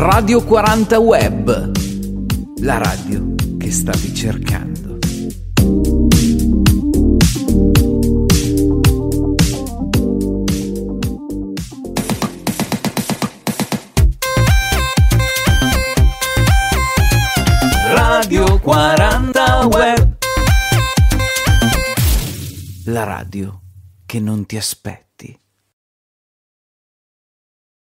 Radio 40 Web, la radio che stavi cercando. Radio 40 Web, la radio che non ti aspetta.